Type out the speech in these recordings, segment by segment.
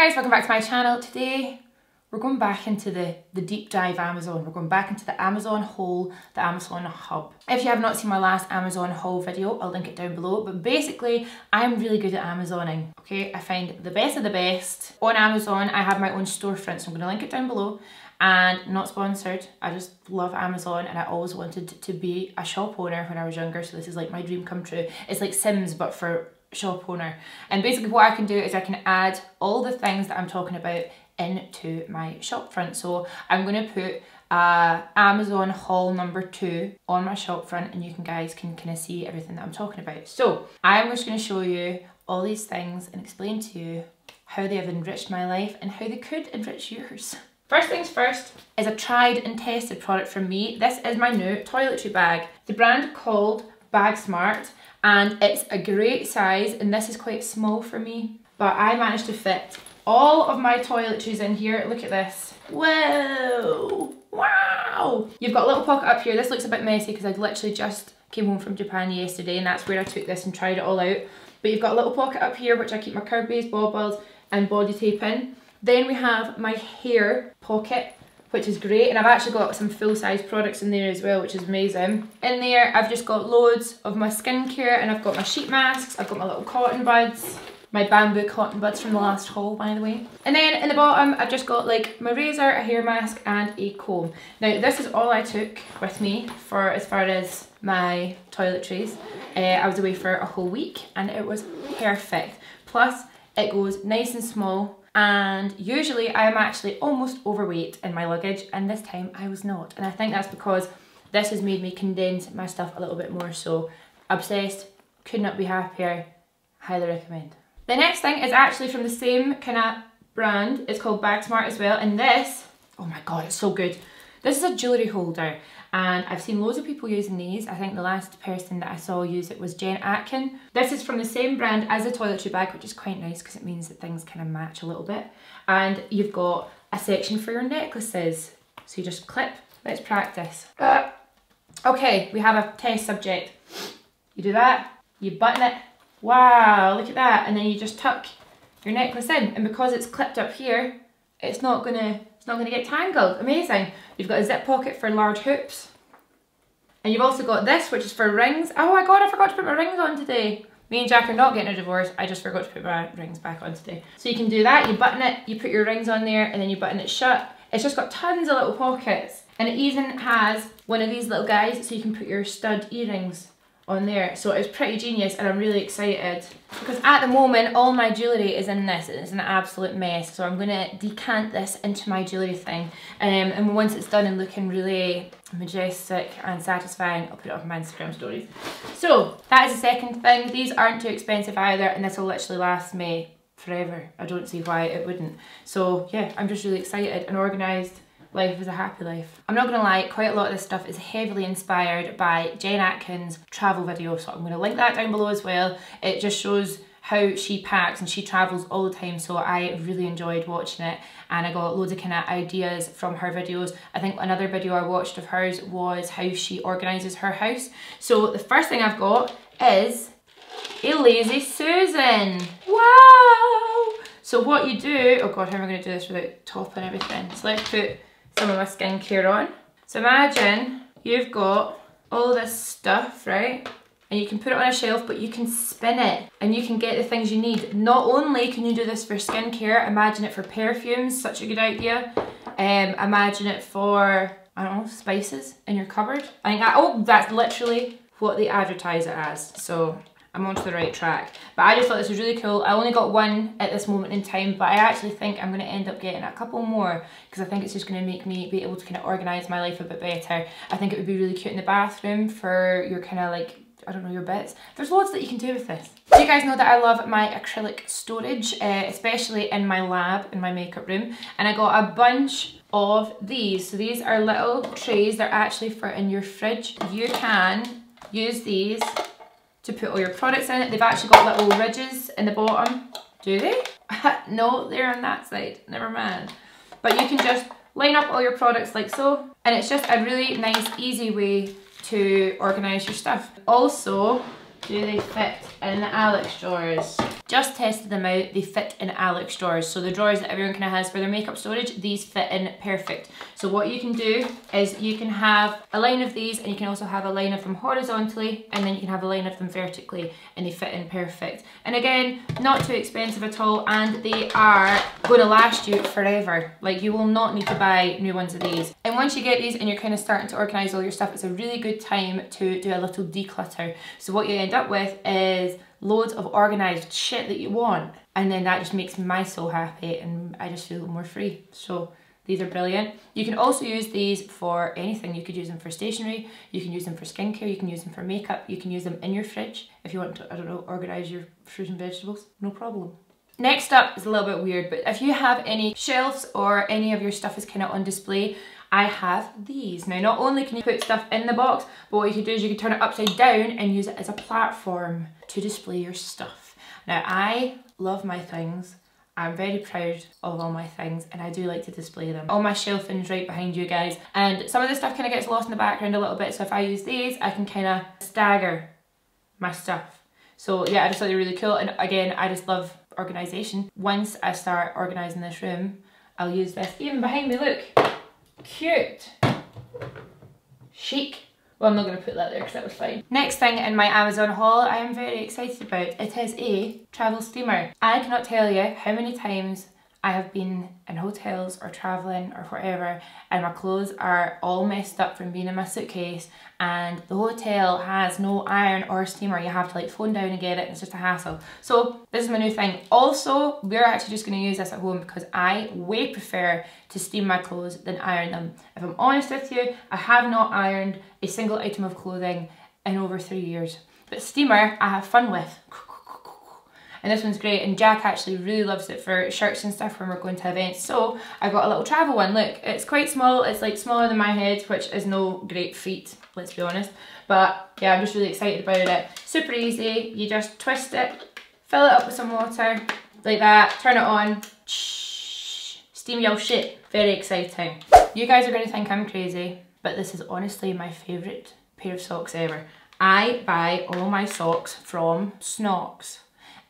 guys, welcome back to my channel. Today we're going back into the, the deep dive Amazon. We're going back into the Amazon haul, the Amazon hub. If you have not seen my last Amazon haul video, I'll link it down below. But basically, I'm really good at Amazoning, okay? I find the best of the best. On Amazon, I have my own storefront, so I'm gonna link it down below. And not sponsored, I just love Amazon and I always wanted to be a shop owner when I was younger. So this is like my dream come true. It's like Sims, but for shop owner. And basically what I can do is I can add all the things that I'm talking about into my shop front. So I'm going to put uh, Amazon haul number two on my shop front and you can guys can kind of see everything that I'm talking about. So I'm just going to show you all these things and explain to you how they have enriched my life and how they could enrich yours. First things first is a tried and tested product from me. This is my new toiletry bag. The brand called Bag Smart and it's a great size and this is quite small for me but I managed to fit all of my toiletries in here. Look at this. Whoa! Wow! You've got a little pocket up here. This looks a bit messy because I literally just came home from Japan yesterday and that's where I took this and tried it all out. But you've got a little pocket up here which I keep my Kirby's, baubles and body tape in. Then we have my hair pocket which is great and I've actually got some full-size products in there as well which is amazing. In there I've just got loads of my skincare and I've got my sheet masks, I've got my little cotton buds, my bamboo cotton buds from the last haul by the way. And then in the bottom I've just got like my razor, a hair mask and a comb. Now this is all I took with me for as far as my toiletries. Uh, I was away for a whole week and it was perfect. Plus it goes nice and small and usually I'm actually almost overweight in my luggage and this time I was not. And I think that's because this has made me condense my stuff a little bit more so obsessed, could not be happier, highly recommend. The next thing is actually from the same kind of brand. It's called Bag Smart as well. And this, oh my God, it's so good. This is a jewellery holder and I've seen loads of people using these. I think the last person that I saw use it was Jen Atkin. This is from the same brand as the toiletry bag, which is quite nice because it means that things kind of match a little bit. And you've got a section for your necklaces. So you just clip, let's practice. Uh, okay, we have a test subject. You do that, you button it, Wow, look at that. And then you just tuck your necklace in. And because it's clipped up here, it's not gonna, it's not gonna get tangled. Amazing. You've got a zip pocket for large hoops. And you've also got this, which is for rings. Oh my God, I forgot to put my rings on today. Me and Jack are not getting a divorce. I just forgot to put my rings back on today. So you can do that, you button it, you put your rings on there, and then you button it shut. It's just got tons of little pockets. And it even has one of these little guys so you can put your stud earrings on there. So it's pretty genius and I'm really excited because at the moment all my jewellery is in this. It's an absolute mess. So I'm going to decant this into my jewellery thing. Um, and once it's done and looking really majestic and satisfying, I'll put it on my Instagram stories. So that is the second thing. These aren't too expensive either and this will literally last me forever. I don't see why it wouldn't. So yeah, I'm just really excited and organised life is a happy life. I'm not gonna lie, quite a lot of this stuff is heavily inspired by Jen Atkin's travel video, so I'm gonna link that down below as well. It just shows how she packs and she travels all the time so I really enjoyed watching it and I got loads of kind of ideas from her videos. I think another video I watched of hers was how she organises her house. So the first thing I've got is a Lazy Susan. Wow! So what you do, oh god, how am I going to do this without top and everything? So let's put some of my skincare on. So imagine you've got all this stuff, right? And you can put it on a shelf, but you can spin it and you can get the things you need. Not only can you do this for skincare, imagine it for perfumes, such a good idea. Um, imagine it for, I don't know, spices in your cupboard. I think, that, oh, that's literally what they advertise it as. So I'm onto the right track. But I just thought this was really cool. I only got one at this moment in time, but I actually think I'm going to end up getting a couple more because I think it's just going to make me be able to kind of organise my life a bit better. I think it would be really cute in the bathroom for your kind of like I don't know, your bits. There's loads that you can do with this. Do you guys know that I love my acrylic storage, uh, especially in my lab, in my makeup room. And I got a bunch of these. So these are little trays. They're actually for in your fridge. You can use these to put all your products in it. They've actually got little ridges in the bottom. Do they? no, they're on that side. Never mind. But you can just line up all your products like so. And it's just a really nice, easy way to organise your stuff. Also, do they fit in Alex drawers? Just tested them out, they fit in Alex drawers. So the drawers that everyone kind of has for their makeup storage, these fit in perfect. So what you can do is you can have a line of these and you can also have a line of them horizontally and then you can have a line of them vertically and they fit in perfect. And again, not too expensive at all and they are going to last you forever. Like you will not need to buy new ones of these. And once you get these and you're kind of starting to organize all your stuff, it's a really good time to do a little declutter. So what you end up with is loads of organized shit that you want. And then that just makes my soul happy and I just feel more free. So these are brilliant. You can also use these for anything. You could use them for stationery, you can use them for skincare, you can use them for makeup, you can use them in your fridge if you want to, I don't know, organise your fruit and vegetables, no problem. Next up is a little bit weird, but if you have any shelves or any of your stuff is kind of on display, I have these. Now, not only can you put stuff in the box, but what you can do is you can turn it upside down and use it as a platform to display your stuff. Now, I love my things. I'm very proud of all my things and I do like to display them. All my shelving's right behind you guys and some of the stuff kind of gets lost in the background a little bit so if I use these I can kind of stagger my stuff. So yeah I just thought they were really cool and again I just love organisation. Once I start organising this room I'll use this. Even behind me look, cute, chic. Well, I'm not going to put that there because that was fine. Next thing in my Amazon haul I am very excited about. It is a travel steamer. I cannot tell you how many times I have been in hotels or traveling or whatever and my clothes are all messed up from being in my suitcase and the hotel has no iron or steamer. You have to like phone down and get it. It's just a hassle. So this is my new thing. Also, we're actually just going to use this at home because I way prefer to steam my clothes than iron them. If I'm honest with you, I have not ironed a single item of clothing in over three years. But steamer, I have fun with and this one's great and Jack actually really loves it for shirts and stuff when we're going to events. So I got a little travel one. Look it's quite small it's like smaller than my head which is no great feat let's be honest. But yeah I'm just really excited about it. Super easy you just twist it fill it up with some water like that turn it on steam your shit. Very exciting. You guys are going to think I'm crazy but this is honestly my favourite pair of socks ever. I buy all my socks from Snocks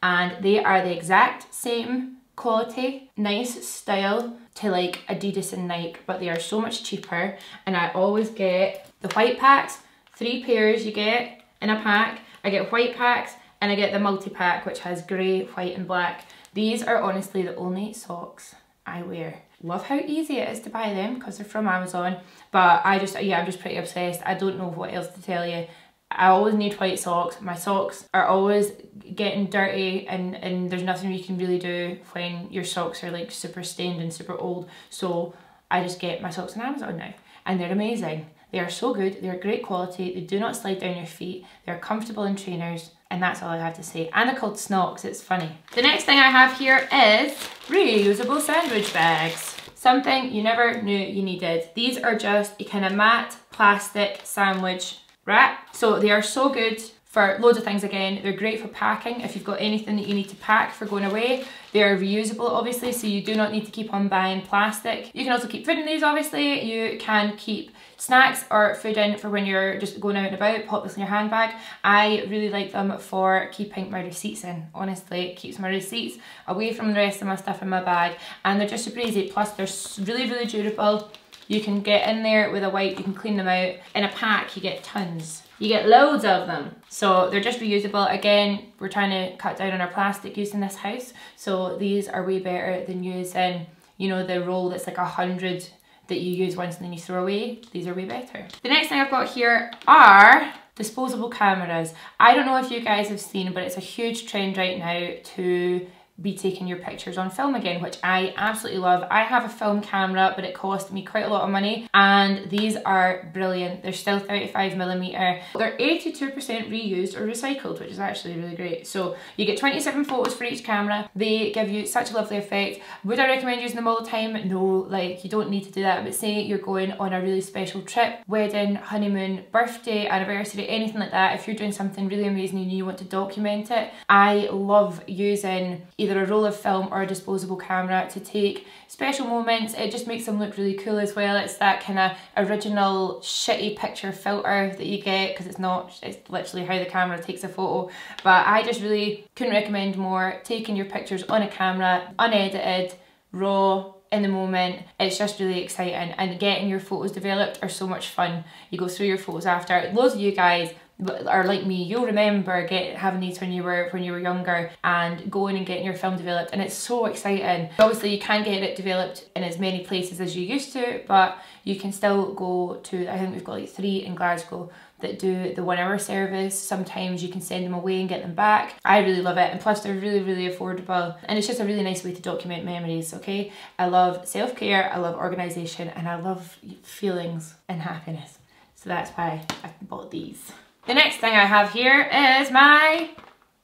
and they are the exact same quality, nice style to like Adidas and Nike, but they are so much cheaper. And I always get the white packs, three pairs you get in a pack. I get white packs and I get the multi-pack, which has grey, white and black. These are honestly the only socks I wear. Love how easy it is to buy them because they're from Amazon. But I just, yeah, I'm just pretty obsessed. I don't know what else to tell you. I always need white socks. My socks are always getting dirty and, and there's nothing you can really do when your socks are like super stained and super old. So I just get my socks on Amazon now and they're amazing. They are so good, they're great quality, they do not slide down your feet, they're comfortable in trainers, and that's all I have to say. And they're called Snocks, it's funny. The next thing I have here is reusable sandwich bags. Something you never knew you needed. These are just a kind of matte plastic sandwich right? So they are so good for loads of things again. They're great for packing if you've got anything that you need to pack for going away. They are reusable obviously so you do not need to keep on buying plastic. You can also keep food in these obviously. You can keep snacks or food in for when you're just going out and about, pop this in your handbag. I really like them for keeping my receipts in. Honestly, it keeps my receipts away from the rest of my stuff in my bag and they're just super easy. Plus they're really, really durable. You can get in there with a wipe, you can clean them out. In a pack, you get tons. You get loads of them. So they're just reusable. Again, we're trying to cut down on our plastic use in this house. So these are way better than using, you know, the roll that's like a hundred that you use once and then you throw away. These are way better. The next thing I've got here are disposable cameras. I don't know if you guys have seen, but it's a huge trend right now to be taking your pictures on film again, which I absolutely love. I have a film camera, but it cost me quite a lot of money and these are brilliant. They're still 35 millimeter. They're 82% reused or recycled, which is actually really great. So you get 27 photos for each camera. They give you such a lovely effect. Would I recommend using them all the time? No, like you don't need to do that. But say you're going on a really special trip, wedding, honeymoon, birthday, anniversary, anything like that. If you're doing something really amazing and you want to document it, I love using either either a roll of film or a disposable camera to take special moments. It just makes them look really cool as well. It's that kind of original shitty picture filter that you get because it's not, it's literally how the camera takes a photo. But I just really couldn't recommend more taking your pictures on a camera, unedited, raw, in the moment. It's just really exciting and getting your photos developed are so much fun. You go through your photos after. Loads of you guys are like me, you'll remember get having these when you were when you were younger and going and getting your film developed and it's so exciting. Obviously you can't get it developed in as many places as you used to but you can still go to I think we've got like three in Glasgow that do the one hour service. Sometimes you can send them away and get them back. I really love it and plus they're really really affordable and it's just a really nice way to document memories okay. I love self-care, I love organisation and I love feelings and happiness. So that's why I bought these. The next thing I have here is my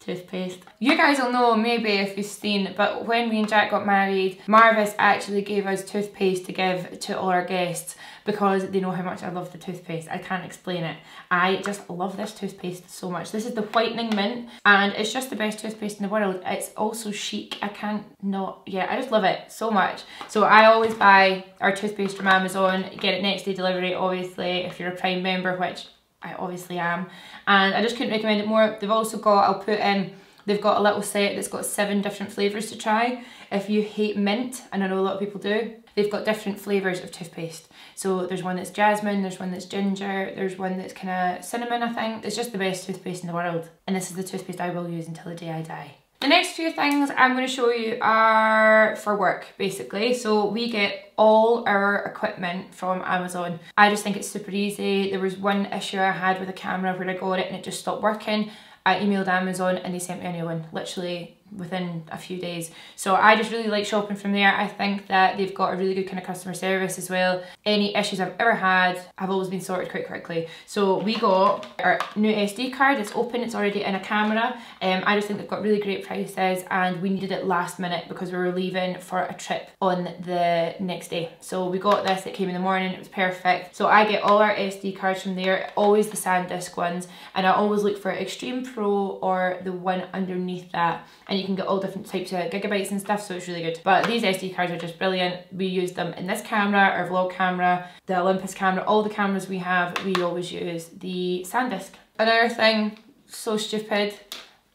toothpaste. You guys will know maybe if you've seen, but when me and Jack got married, Marvis actually gave us toothpaste to give to all our guests because they know how much I love the toothpaste. I can't explain it. I just love this toothpaste so much. This is the Whitening Mint and it's just the best toothpaste in the world. It's also chic. I can't not, yeah, I just love it so much. So I always buy our toothpaste from Amazon, get it next day delivery obviously if you're a Prime member, which I obviously am. And I just couldn't recommend it more. They've also got, I'll put in, they've got a little set that's got seven different flavours to try. If you hate mint, and I know a lot of people do, they've got different flavours of toothpaste. So there's one that's jasmine, there's one that's ginger, there's one that's kind of cinnamon, I think. It's just the best toothpaste in the world. And this is the toothpaste I will use until the day I die. The next few things I'm going to show you are for work basically. So we get all our equipment from Amazon. I just think it's super easy. There was one issue I had with a camera where I got it and it just stopped working. I emailed Amazon and they sent me a new one literally within a few days. So I just really like shopping from there. I think that they've got a really good kind of customer service as well. Any issues I've ever had have always been sorted quite quickly. So we got our new SD card, it's open, it's already in a camera. Um, I just think they've got really great prices and we needed it last minute because we were leaving for a trip on the next day. So we got this, it came in the morning, it was perfect. So I get all our SD cards from there, always the SanDisk ones, and I always look for Extreme Pro or the one underneath that. And and you can get all different types of gigabytes and stuff so it's really good. But these SD cards are just brilliant. We use them in this camera, our vlog camera, the Olympus camera, all the cameras we have, we always use the SanDisk. Another thing, so stupid,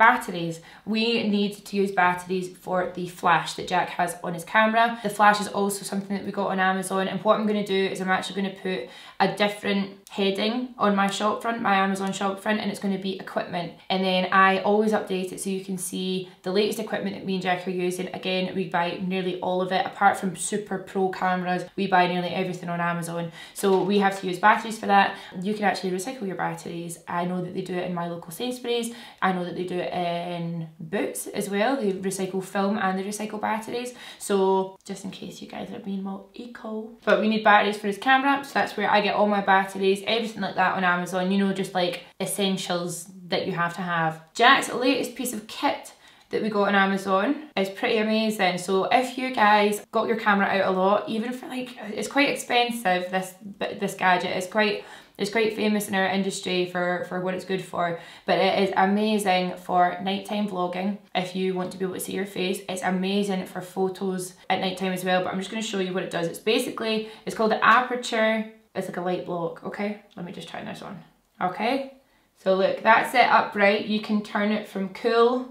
batteries. We need to use batteries for the flash that Jack has on his camera. The flash is also something that we got on Amazon and what I'm going to do is I'm actually going to put a different heading on my shop front, my Amazon shop front, and it's going to be equipment. And then I always update it so you can see the latest equipment that me and Jack are using. Again, we buy nearly all of it, apart from super pro cameras, we buy nearly everything on Amazon. So we have to use batteries for that. You can actually recycle your batteries. I know that they do it in my local Sainsbury's. I know that they do it in Boots as well. They recycle film and they recycle batteries. So just in case you guys are being more eco. But we need batteries for his camera, so that's where I get all my batteries, everything like that on Amazon, you know, just like essentials that you have to have. Jack's latest piece of kit that we got on Amazon is pretty amazing. So if you guys got your camera out a lot, even for like, it's quite expensive, this this gadget. It's quite it's quite famous in our industry for, for what it's good for, but it is amazing for nighttime vlogging if you want to be able to see your face. It's amazing for photos at nighttime as well, but I'm just going to show you what it does. It's basically, it's called the Aputure. it's like a light block, okay? Let me just turn this on, okay? So look, that's it upright. You can turn it from cool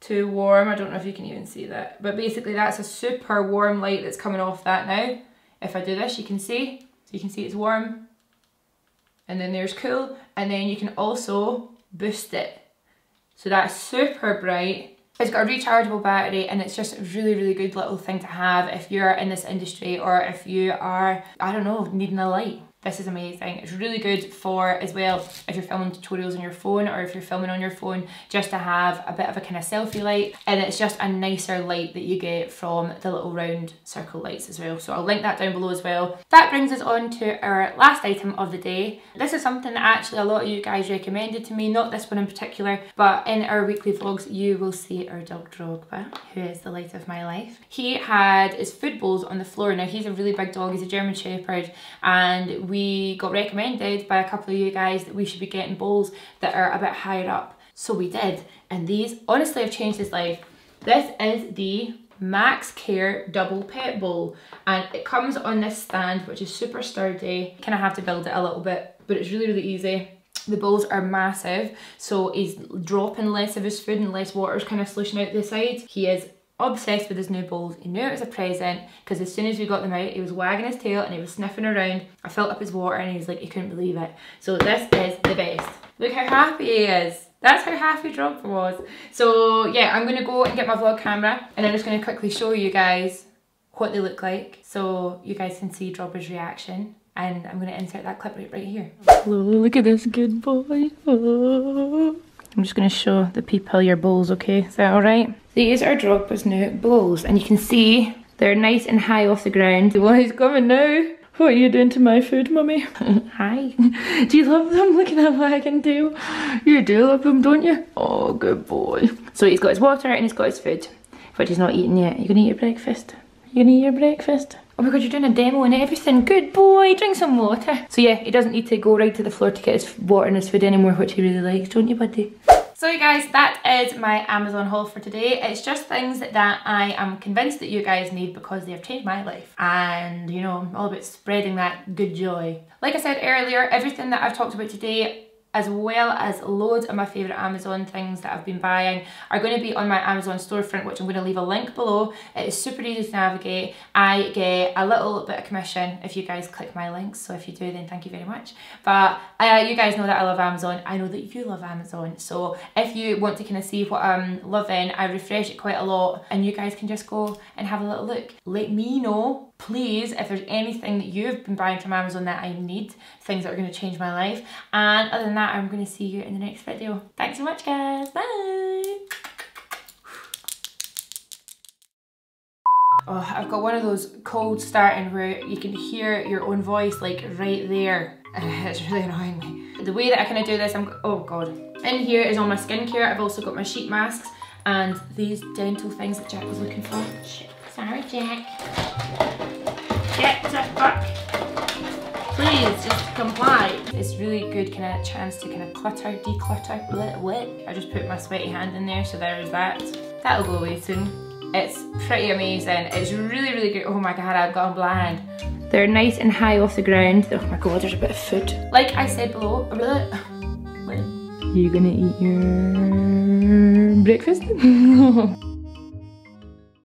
to warm. I don't know if you can even see that. But basically that's a super warm light that's coming off that now. If I do this, you can see. So you can see it's warm. And then there's cool. And then you can also boost it. So that's super bright it's got a rechargeable battery and it's just a really, really good little thing to have if you're in this industry or if you are, I don't know, needing a light. This is amazing. It's really good for as well if you're filming tutorials on your phone or if you're filming on your phone just to have a bit of a kind of selfie light and it's just a nicer light that you get from the little round circle lights as well. So I'll link that down below as well. That brings us on to our last item of the day. This is something that actually a lot of you guys recommended to me, not this one in particular, but in our weekly vlogs you will see our dog Drogba, who is the light of my life. He had his food bowls on the floor. Now he's a really big dog, he's a German Shepherd and we we got recommended by a couple of you guys that we should be getting bowls that are a bit higher up So we did. And these honestly have changed his life. This is the Max Care Double Pet Bowl and it comes on this stand which is super sturdy. Kind of have to build it a little bit but it's really really easy. The bowls are massive so he's dropping less of his food and less water is kind of slushing out the side. He is obsessed with his new bowls. He knew it was a present because as soon as we got them out, he was wagging his tail and he was sniffing around. I filled up his water and he was like, he couldn't believe it. So this is the best. Look how happy he is. That's how happy Drogba was. So yeah, I'm gonna go and get my vlog camera and I'm just gonna quickly show you guys what they look like so you guys can see Drogba's reaction and I'm gonna insert that clip right, right here. Look at this good boy. Oh. I'm just gonna show the people your bowls, okay? Is that alright? These are Drogba's new bowls and you can see they're nice and high off the ground. Well, he's coming now. What are you doing to my food, mummy? Hi. Do you love them? Look at that wagging tail. You do love them, don't you? Oh, good boy. So he's got his water and he's got his food, but he's not eating yet. You gonna eat your breakfast? You eat your breakfast? Oh my god, you're doing a demo and everything. Good boy, drink some water. So yeah, he doesn't need to go right to the floor to get his water and his food anymore, which he really likes, don't you, buddy? So you guys, that is my Amazon haul for today. It's just things that I am convinced that you guys need because they have changed my life. And you know, I'm all about spreading that good joy. Like I said earlier, everything that I've talked about today as well as loads of my favourite Amazon things that I've been buying are going to be on my Amazon storefront which I'm going to leave a link below. It is super easy to navigate. I get a little bit of commission if you guys click my links so if you do then thank you very much. But uh, you guys know that I love Amazon. I know that you love Amazon so if you want to kind of see what I'm loving I refresh it quite a lot and you guys can just go and have a little look. Let me know please if there's anything that you've been buying from Amazon that I need, things that are going to change my life. And other than that, I'm going to see you in the next video. Thanks so much guys, bye! Oh, I've got one of those cold starting where you can hear your own voice like right there. It's really annoying me. The way that I kind of do this, I'm, oh God. In here is all my skincare. I've also got my sheet masks and these dental things that Jack was looking for. Sorry, Jack. Get back. Please, just comply. It's really good kind of chance to kind of clutter, declutter, blit, blit. I just put my sweaty hand in there, so there is that. That'll go away soon. It's pretty amazing. It's really, really good. Oh my god, I've gone blind. They're nice and high off the ground. Oh my god, there's a bit of food. Like I said below, you gonna eat your breakfast?